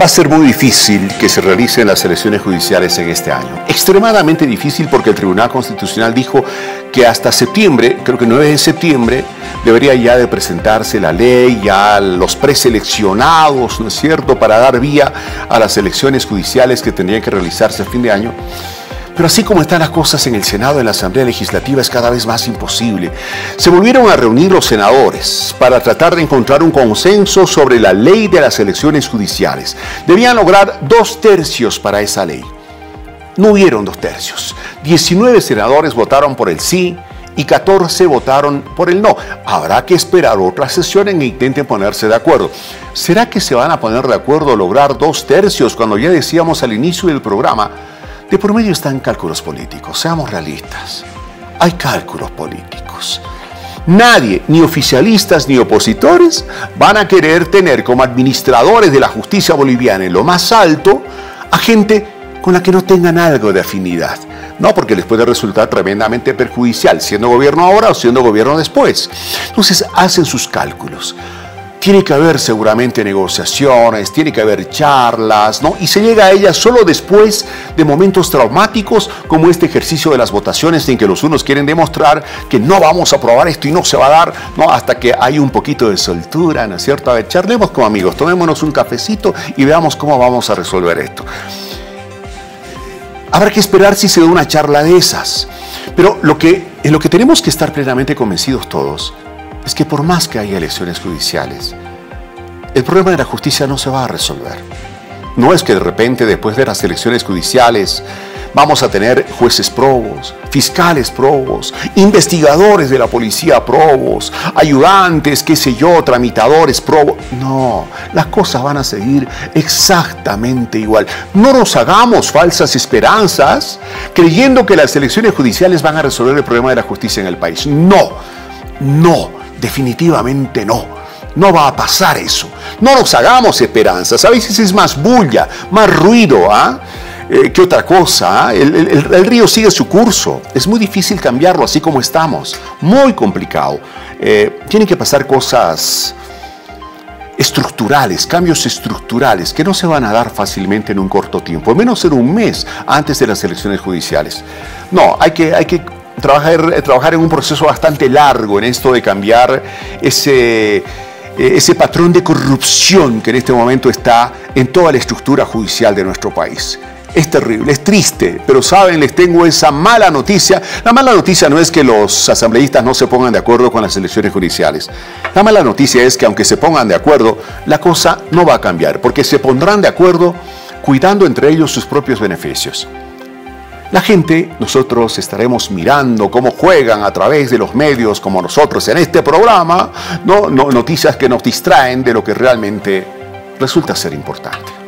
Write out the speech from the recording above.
Va a ser muy difícil que se realicen las elecciones judiciales en este año. Extremadamente difícil porque el Tribunal Constitucional dijo que hasta septiembre, creo que 9 de septiembre, debería ya de presentarse la ley, ya los preseleccionados, ¿no es cierto?, para dar vía a las elecciones judiciales que tendrían que realizarse a fin de año. Pero así como están las cosas en el Senado, en la Asamblea Legislativa, es cada vez más imposible. Se volvieron a reunir los senadores para tratar de encontrar un consenso sobre la ley de las elecciones judiciales. Debían lograr dos tercios para esa ley. No hubieron dos tercios. 19 senadores votaron por el sí y 14 votaron por el no. Habrá que esperar otra sesión en que intenten ponerse de acuerdo. ¿Será que se van a poner de acuerdo a lograr dos tercios cuando ya decíamos al inicio del programa? De por medio están cálculos políticos, seamos realistas. Hay cálculos políticos. Nadie, ni oficialistas ni opositores, van a querer tener como administradores de la justicia boliviana en lo más alto a gente con la que no tengan algo de afinidad. No, porque les puede resultar tremendamente perjudicial, siendo gobierno ahora o siendo gobierno después. Entonces hacen sus cálculos. Tiene que haber seguramente negociaciones, tiene que haber charlas, ¿no? Y se llega a ellas solo después de momentos traumáticos como este ejercicio de las votaciones en que los unos quieren demostrar que no vamos a aprobar esto y no se va a dar, ¿no? Hasta que hay un poquito de soltura, ¿no es cierto? A ver, charlemos como amigos, tomémonos un cafecito y veamos cómo vamos a resolver esto. Habrá que esperar si se da una charla de esas. Pero lo que, en lo que tenemos que estar plenamente convencidos todos es que por más que haya elecciones judiciales, el problema de la justicia no se va a resolver. No es que de repente después de las elecciones judiciales vamos a tener jueces probos, fiscales probos, investigadores de la policía probos, ayudantes, qué sé yo, tramitadores probos. No, las cosas van a seguir exactamente igual. No nos hagamos falsas esperanzas creyendo que las elecciones judiciales van a resolver el problema de la justicia en el país. No, no. Definitivamente no. No va a pasar eso. No nos hagamos esperanzas. A veces es más bulla, más ruido ¿ah? eh, que otra cosa. ¿ah? El, río sigue su curso. Es muy difícil cambiarlo así como estamos. Muy complicado. Eh, tienen que pasar cosas estructurales, cambios estructurales que no se van a dar fácilmente en un corto tiempo, menos en un mes antes de las elecciones judiciales. No, hay que, hay que trabajar, trabajar en un proceso bastante largo en esto de cambiar ese, ese patrón de corrupción que en este momento está en toda la estructura judicial de nuestro país. Es terrible, es triste, pero saben, les tengo esa mala noticia. La mala noticia no es que los asambleístas no se pongan de acuerdo con las elecciones judiciales. La mala noticia es que aunque se pongan de acuerdo, la cosa no va a cambiar, porque se pondrán de acuerdo cuidando entre ellos sus propios beneficios. La gente, nosotros estaremos mirando cómo juegan a través de los medios como nosotros en este programa, ¿no? noticias que nos distraen de lo que realmente resulta ser importante.